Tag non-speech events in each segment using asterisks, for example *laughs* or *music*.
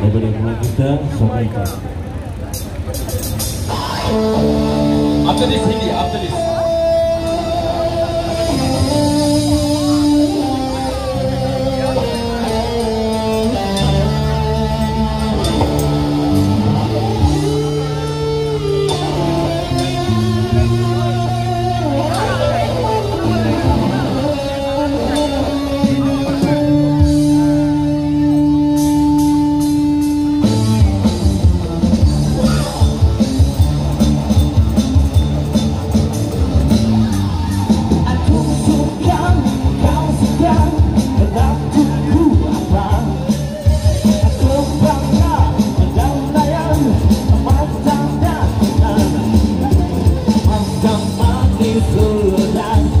daripada pemain kita Somaika. After this, Hindi, after this. Come on, you fool,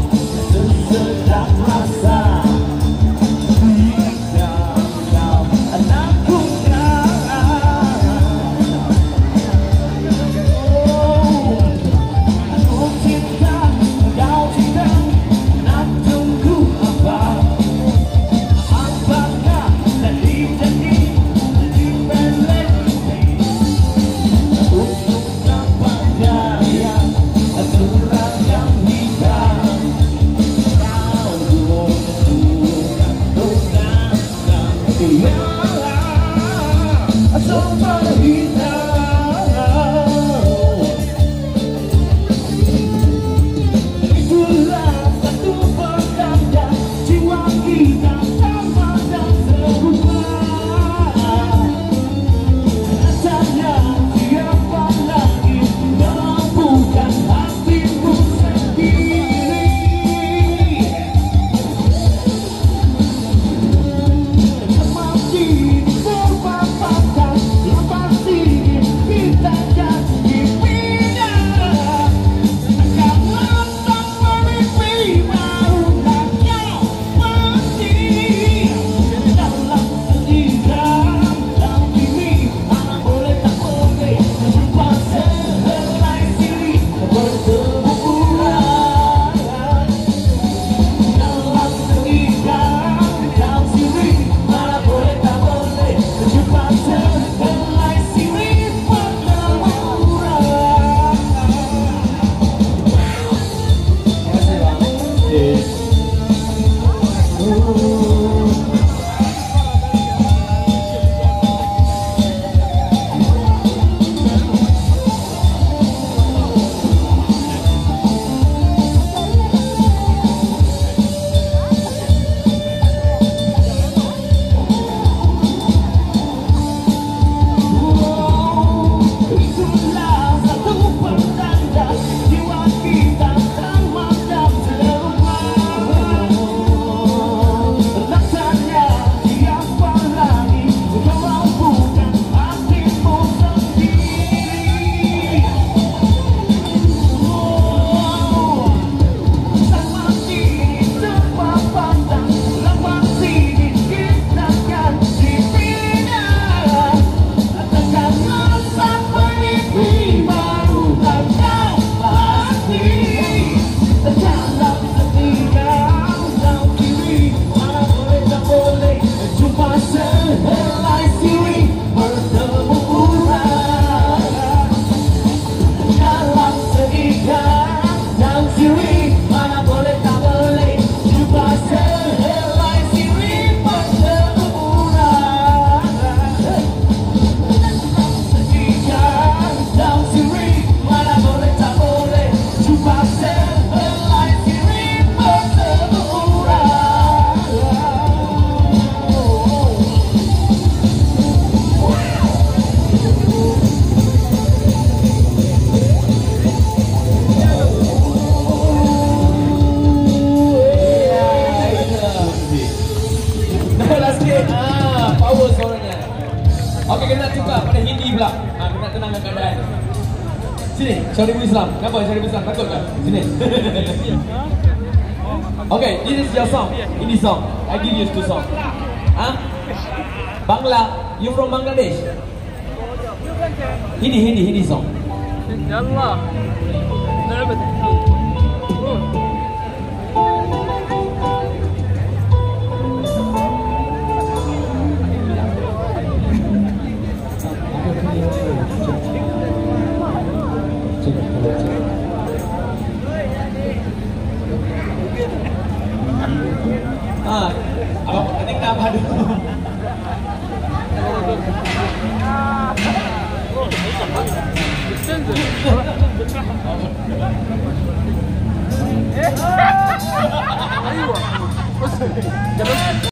Syariful Islam. Kenapa Syariful Islam? Takut ke? Sini. *laughs* okay, this is your song. Ini song. I give you two song. Huh? Bangla. You from Bangladesh? Hindi, Hindi, Hindi song. abang ketik apa dulu Eh? Ayo. Jangan.